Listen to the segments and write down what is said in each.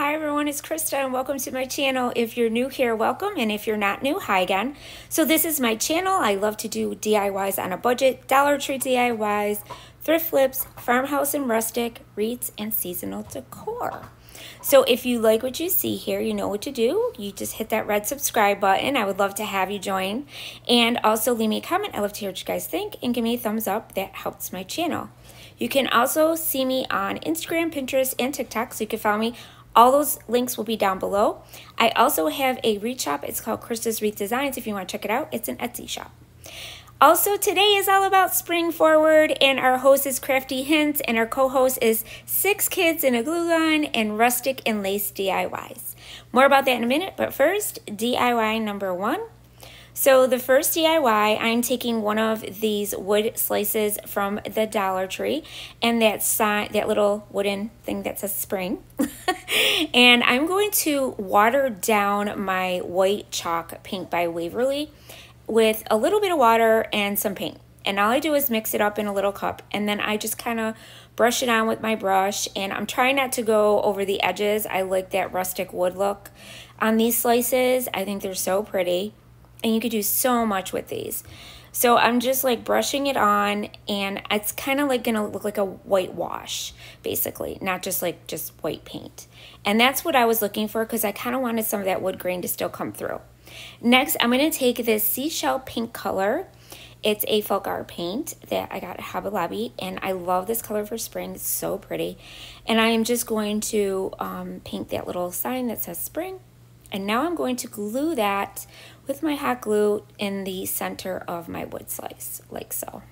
Hi everyone, it's Krista and welcome to my channel. If you're new here, welcome, and if you're not new, hi again. So this is my channel. I love to do DIYs on a budget, Dollar Tree DIYs, thrift flips, farmhouse and rustic, wreaths, and seasonal decor. So if you like what you see here, you know what to do. You just hit that red subscribe button. I would love to have you join. And also leave me a comment. I love to hear what you guys think and give me a thumbs up. That helps my channel. You can also see me on Instagram, Pinterest, and TikTok. So you can follow me all those links will be down below. I also have a wreath shop. It's called Krista's Wreath Designs. If you want to check it out, it's an Etsy shop. Also, today is all about spring forward, and our host is Crafty Hints, and our co-host is Six Kids and a Glue Gun and Rustic and Lace DIYs. More about that in a minute, but first, DIY number one. So the first DIY, I'm taking one of these wood slices from the Dollar Tree, and that sign, that little wooden thing that says spring, and I'm going to water down my white chalk paint by Waverly with a little bit of water and some paint. And all I do is mix it up in a little cup and then I just kind of brush it on with my brush and I'm trying not to go over the edges. I like that rustic wood look on these slices. I think they're so pretty and you could do so much with these. So I'm just like brushing it on and it's kind of like gonna look like a white wash basically, not just like just white paint. And that's what I was looking for because I kind of wanted some of that wood grain to still come through. Next, I'm going to take this seashell pink color. It's a FolkArt paint that I got at Hobby Lobby, and I love this color for spring. It's so pretty. And I am just going to um, paint that little sign that says spring. And now I'm going to glue that with my hot glue in the center of my wood slice, like so.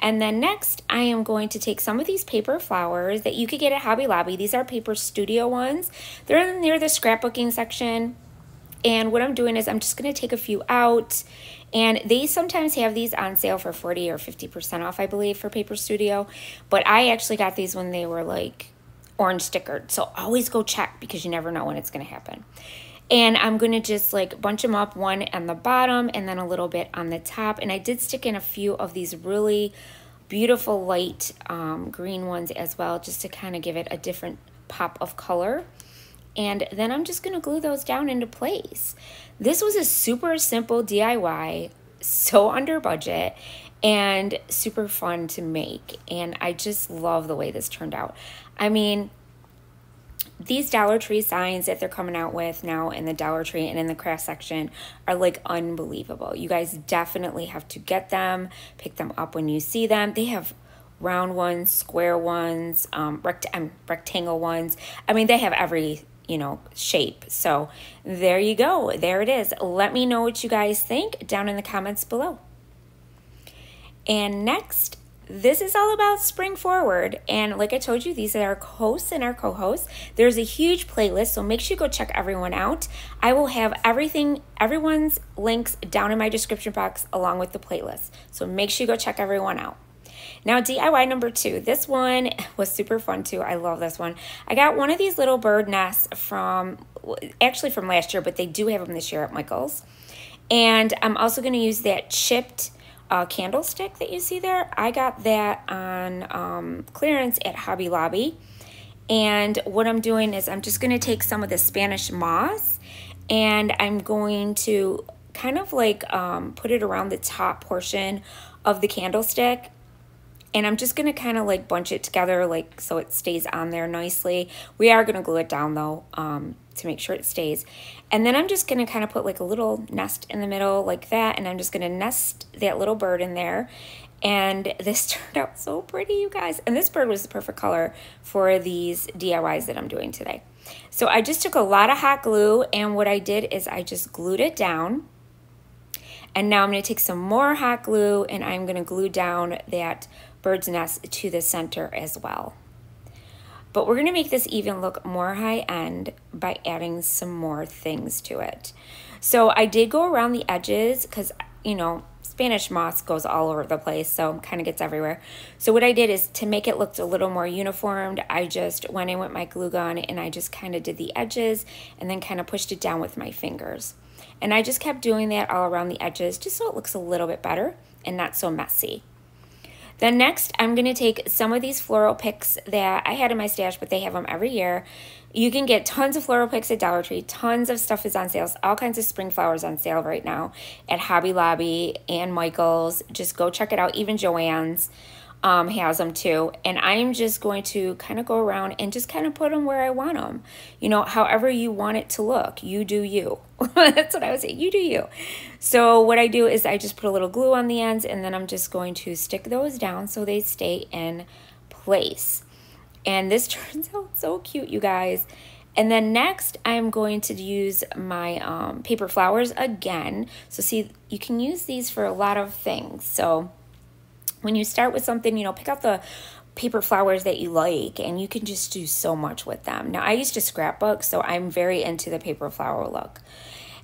And then next, I am going to take some of these paper flowers that you could get at Hobby Lobby. These are Paper Studio ones. They're near the scrapbooking section. And what I'm doing is I'm just going to take a few out. And they sometimes have these on sale for 40 or 50% off, I believe, for Paper Studio. But I actually got these when they were like orange stickered. So always go check because you never know when it's going to happen. And I'm going to just like bunch them up one on the bottom and then a little bit on the top. And I did stick in a few of these really beautiful light um, green ones as well, just to kind of give it a different pop of color and then I'm just gonna glue those down into place. This was a super simple DIY, so under budget, and super fun to make. And I just love the way this turned out. I mean, these Dollar Tree signs that they're coming out with now in the Dollar Tree and in the craft section are like unbelievable. You guys definitely have to get them, pick them up when you see them. They have round ones, square ones, um, rect um, rectangle ones. I mean, they have every you know, shape. So there you go. There it is. Let me know what you guys think down in the comments below. And next, this is all about spring forward. And like I told you, these are our hosts and our co-hosts. There's a huge playlist, so make sure you go check everyone out. I will have everything, everyone's links down in my description box along with the playlist. So make sure you go check everyone out. Now DIY number two, this one was super fun too. I love this one. I got one of these little bird nests from, actually from last year, but they do have them this year at Michael's. And I'm also going to use that chipped uh, candlestick that you see there. I got that on um, clearance at Hobby Lobby. And what I'm doing is I'm just going to take some of the Spanish moss and I'm going to kind of like um, put it around the top portion of the candlestick and I'm just going to kind of like bunch it together like so it stays on there nicely. We are going to glue it down though um, to make sure it stays. And then I'm just going to kind of put like a little nest in the middle like that. And I'm just going to nest that little bird in there. And this turned out so pretty, you guys. And this bird was the perfect color for these DIYs that I'm doing today. So I just took a lot of hot glue and what I did is I just glued it down. And now I'm going to take some more hot glue and I'm going to glue down that bird's nest to the center as well. But we're going to make this even look more high-end by adding some more things to it. So I did go around the edges because, you know, Spanish moss goes all over the place, so kind of gets everywhere. So what I did is to make it look a little more uniformed, I just went in with my glue gun and I just kind of did the edges and then kind of pushed it down with my fingers. And I just kept doing that all around the edges just so it looks a little bit better and not so messy. Then next, I'm going to take some of these floral picks that I had in my stash, but they have them every year. You can get tons of floral picks at Dollar Tree. Tons of stuff is on sales. All kinds of spring flowers on sale right now at Hobby Lobby and Michael's. Just go check it out. Even Joann's um, has them too. And I'm just going to kind of go around and just kind of put them where I want them. You know, however you want it to look, you do you. That's what I would say. You do you. So what I do is I just put a little glue on the ends and then I'm just going to stick those down so they stay in place. And this turns out so cute, you guys. And then next, I'm going to use my um, paper flowers again. So see, you can use these for a lot of things. So when you start with something, you know, pick out the paper flowers that you like and you can just do so much with them. Now I used to scrapbook, so I'm very into the paper flower look.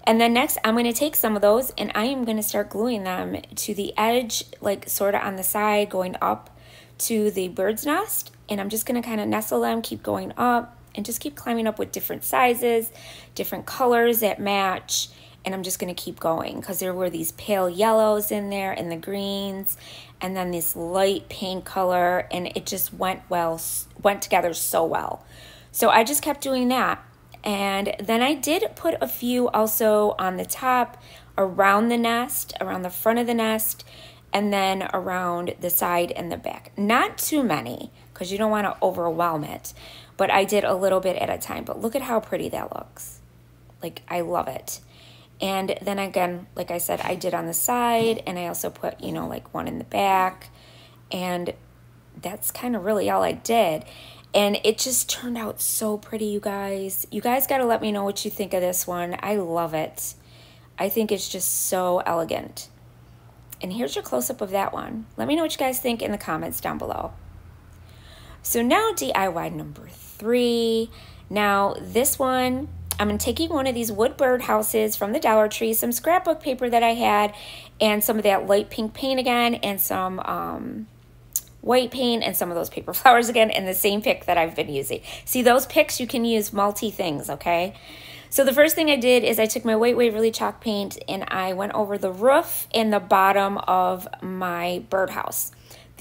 And then next, I'm going to take some of those and I am going to start gluing them to the edge, like sort of on the side, going up to the bird's nest. And I'm just going to kind of nestle them, keep going up, and just keep climbing up with different sizes, different colors that match and I'm just going to keep going because there were these pale yellows in there and the greens and then this light pink color and it just went well went together so well. So I just kept doing that. And then I did put a few also on the top around the nest around the front of the nest and then around the side and the back. Not too many because you don't want to overwhelm it but I did a little bit at a time. But look at how pretty that looks. Like I love it and then again, like I said, I did on the side and I also put, you know, like one in the back. And that's kind of really all I did. And it just turned out so pretty, you guys. You guys got to let me know what you think of this one. I love it. I think it's just so elegant. And here's your close-up of that one. Let me know what you guys think in the comments down below. So now DIY number three. Now this one, I'm taking one of these wood bird houses from the Dollar Tree, some scrapbook paper that I had, and some of that light pink paint again, and some um, white paint, and some of those paper flowers again, and the same pick that I've been using. See, those picks, you can use multi things, okay? So the first thing I did is I took my White Waverly chalk paint and I went over the roof and the bottom of my birdhouse.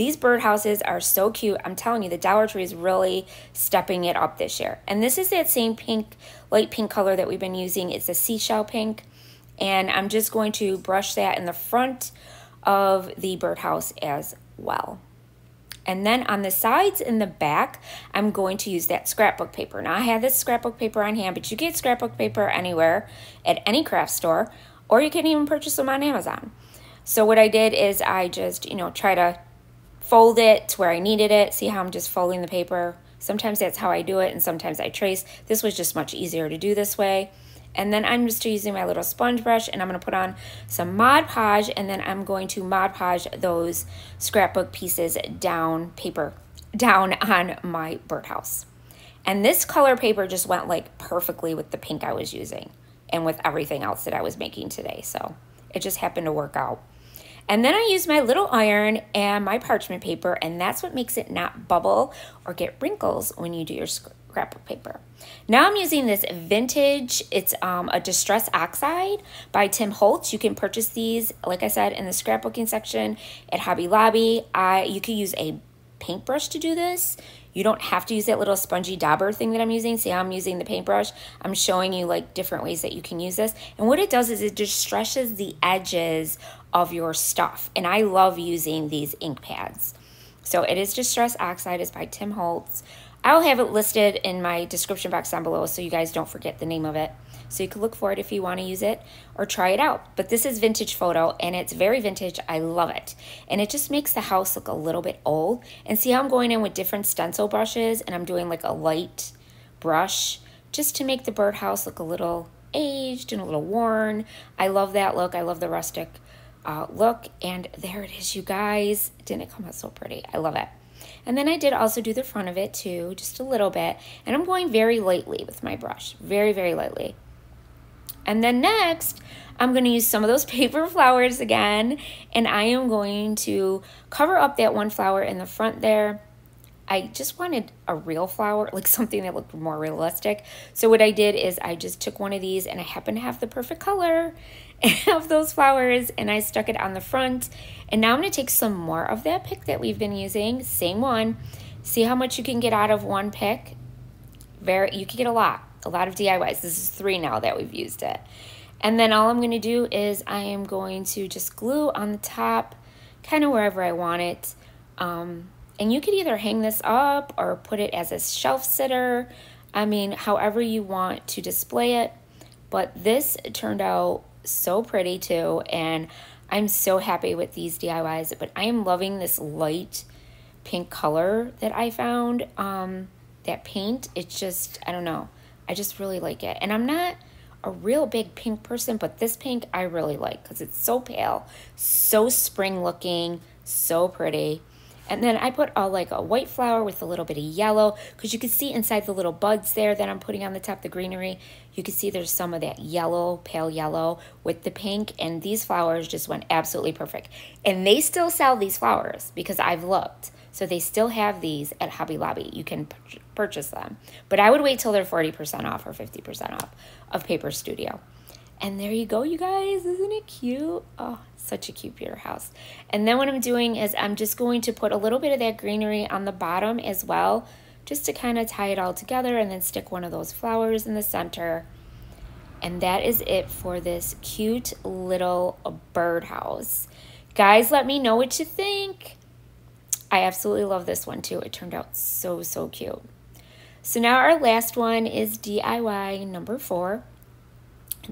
These birdhouses are so cute. I'm telling you, the Dollar Tree is really stepping it up this year. And this is that same pink, light pink color that we've been using. It's a seashell pink. And I'm just going to brush that in the front of the birdhouse as well. And then on the sides and the back, I'm going to use that scrapbook paper. Now I have this scrapbook paper on hand, but you get scrapbook paper anywhere at any craft store, or you can even purchase them on Amazon. So what I did is I just, you know, try to fold it to where I needed it. See how I'm just folding the paper? Sometimes that's how I do it and sometimes I trace. This was just much easier to do this way. And then I'm just using my little sponge brush and I'm going to put on some Mod Podge and then I'm going to Mod Podge those scrapbook pieces down paper, down on my birdhouse. And this color paper just went like perfectly with the pink I was using and with everything else that I was making today. So it just happened to work out. And then I use my little iron and my parchment paper, and that's what makes it not bubble or get wrinkles when you do your scrapbook paper. Now I'm using this vintage, it's um, a Distress Oxide by Tim Holtz. You can purchase these, like I said, in the scrapbooking section at Hobby Lobby. I, you can use a paintbrush to do this. You don't have to use that little spongy dauber thing that I'm using. See how I'm using the paintbrush? I'm showing you like different ways that you can use this. And what it does is it just stretches the edges of your stuff. And I love using these ink pads. So it is Distress Oxide. It's by Tim Holtz. I'll have it listed in my description box down below so you guys don't forget the name of it. So you can look for it if you want to use it or try it out. But this is vintage photo and it's very vintage. I love it. And it just makes the house look a little bit old. And see how I'm going in with different stencil brushes and I'm doing like a light brush just to make the birdhouse look a little aged and a little worn. I love that look. I love the rustic uh, look. And there it is, you guys. Didn't it come out so pretty? I love it. And then I did also do the front of it too, just a little bit. And I'm going very lightly with my brush, very, very lightly. And then next, I'm going to use some of those paper flowers again. And I am going to cover up that one flower in the front there. I just wanted a real flower, like something that looked more realistic. So what I did is I just took one of these and I happen to have the perfect color of those flowers and I stuck it on the front. And now I'm to take some more of that pick that we've been using, same one. See how much you can get out of one pick. Very, you can get a lot, a lot of DIYs. This is three now that we've used it. And then all I'm going to do is I am going to just glue on the top, kind of wherever I want it. Um, and you could either hang this up or put it as a shelf sitter. I mean, however you want to display it. But this turned out so pretty too. And I'm so happy with these DIYs. But I am loving this light pink color that I found. Um, that paint, it's just, I don't know. I just really like it. And I'm not a real big pink person, but this pink I really like because it's so pale, so spring looking, so pretty. And then I put a, like a white flower with a little bit of yellow because you can see inside the little buds there that I'm putting on the top, of the greenery. You can see there's some of that yellow, pale yellow with the pink. And these flowers just went absolutely perfect. And they still sell these flowers because I've looked. So they still have these at Hobby Lobby. You can purchase them. But I would wait till they're 40% off or 50% off of Paper Studio. And there you go, you guys. Isn't it cute? Oh, such a cute pewter house. And then what I'm doing is I'm just going to put a little bit of that greenery on the bottom as well, just to kind of tie it all together and then stick one of those flowers in the center. And that is it for this cute little birdhouse. Guys, let me know what you think. I absolutely love this one too. It turned out so, so cute. So now our last one is DIY number four.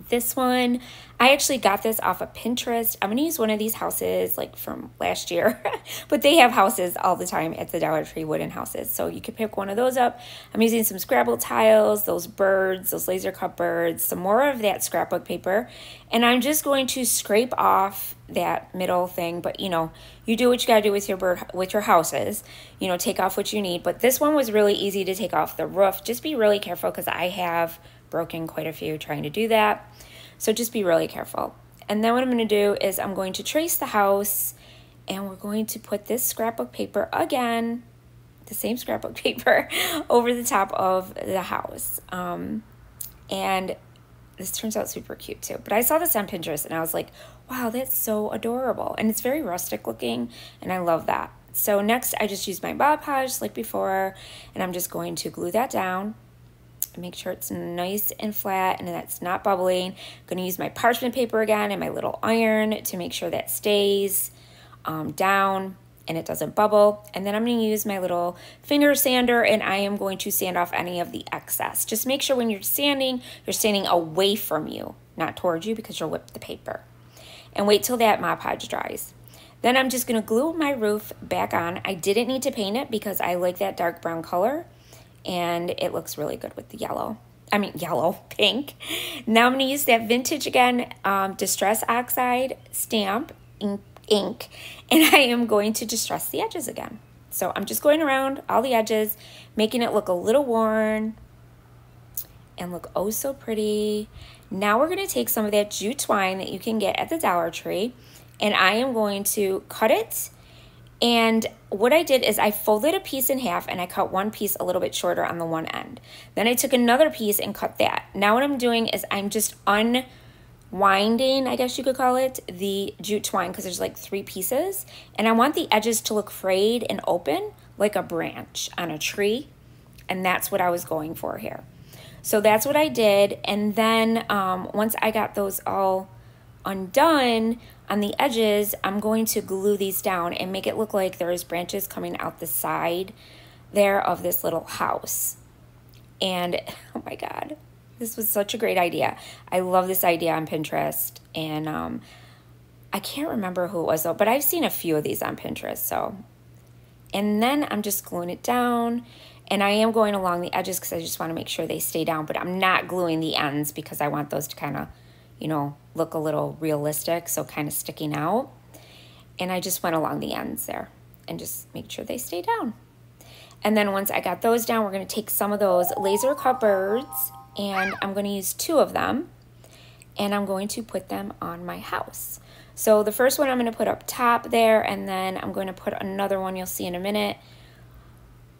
This one, I actually got this off of Pinterest. I'm going to use one of these houses like from last year, but they have houses all the time at the Dollar Tree wooden houses. So you could pick one of those up. I'm using some Scrabble tiles, those birds, those laser cut birds, some more of that scrapbook paper. And I'm just going to scrape off that middle thing, but you know, you do what you gotta do with your bird, with your houses, you know, take off what you need. But this one was really easy to take off the roof. Just be really careful because I have broken quite a few trying to do that. So just be really careful. And then what I'm going to do is I'm going to trace the house and we're going to put this scrapbook paper again, the same scrapbook paper, over the top of the house. Um, and this turns out super cute too. But I saw this on Pinterest and I was like, wow, that's so adorable. And it's very rustic looking and I love that. So next I just use my Mod Podge like before and I'm just going to glue that down make sure it's nice and flat and that's not bubbling. I'm going to use my parchment paper again and my little iron to make sure that stays um, down and it doesn't bubble. And then I'm to use my little finger sander and I am going to sand off any of the excess. Just make sure when you're sanding, you're standing away from you, not towards you because you'll whip the paper. And wait till that Mod Podge dries. Then I'm just going to glue my roof back on. I didn't need to paint it because I like that dark brown color and it looks really good with the yellow. I mean, yellow, pink. Now I'm going to use that vintage again, um, Distress Oxide stamp ink, ink, and I am going to distress the edges again. So I'm just going around all the edges, making it look a little worn and look oh so pretty. Now we're going to take some of that jute twine that you can get at the Dollar Tree, and I am going to cut it and what I did is I folded a piece in half and I cut one piece a little bit shorter on the one end. Then I took another piece and cut that. Now what I'm doing is I'm just unwinding, I guess you could call it, the jute twine because there's like three pieces. And I want the edges to look frayed and open like a branch on a tree. And that's what I was going for here. So that's what I did. And then um, once I got those all undone, on the edges, I'm going to glue these down and make it look like there's branches coming out the side there of this little house. And oh my God, this was such a great idea. I love this idea on Pinterest. And um, I can't remember who it was though, but I've seen a few of these on Pinterest. So, and then I'm just gluing it down and I am going along the edges because I just want to make sure they stay down, but I'm not gluing the ends because I want those to kind of you know, look a little realistic, so kind of sticking out. And I just went along the ends there and just make sure they stay down. And then once I got those down, we're going to take some of those laser cut birds and I'm going to use two of them and I'm going to put them on my house. So the first one I'm going to put up top there and then I'm going to put another one you'll see in a minute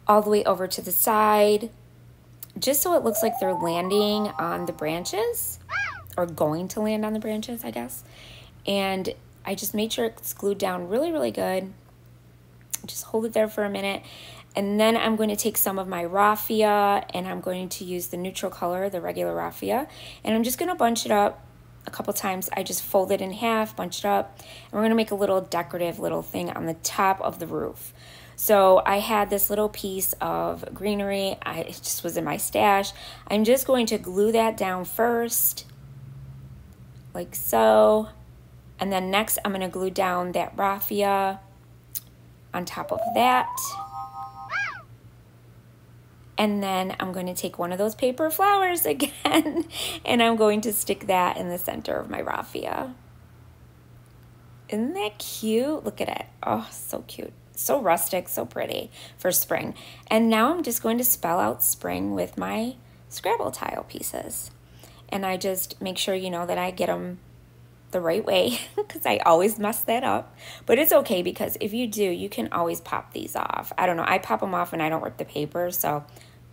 all the way over to the side, just so it looks like they're landing on the branches or going to land on the branches, I guess. And I just made sure it's glued down really, really good. Just hold it there for a minute. And then I'm going to take some of my raffia and I'm going to use the neutral color, the regular raffia. And I'm just going to bunch it up a couple times. I just fold it in half, bunch it up. And we're going to make a little decorative little thing on the top of the roof. So I had this little piece of greenery. I, just was in my stash. I'm just going to glue that down first, like so. And then next I'm going to glue down that raffia on top of that. And then I'm going to take one of those paper flowers again and I'm going to stick that in the center of my raffia. Isn't that cute? Look at it. Oh, so cute so rustic, so pretty for spring. And now I'm just going to spell out spring with my Scrabble tile pieces. And I just make sure, you know, that I get them the right way because I always mess that up. But it's okay because if you do, you can always pop these off. I don't know. I pop them off and I don't rip the paper. So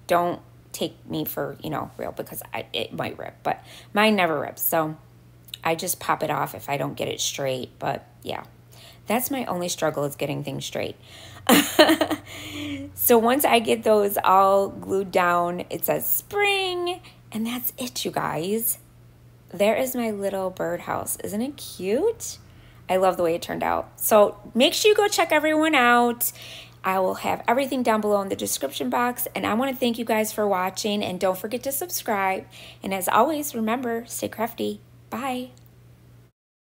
don't take me for, you know, real because I, it might rip. But mine never rips. So I just pop it off if I don't get it straight. But yeah. That's my only struggle is getting things straight. so once I get those all glued down, it says spring, and that's it, you guys. There is my little birdhouse. Isn't it cute? I love the way it turned out. So make sure you go check everyone out. I will have everything down below in the description box. And I want to thank you guys for watching. And don't forget to subscribe. And as always, remember, stay crafty. Bye.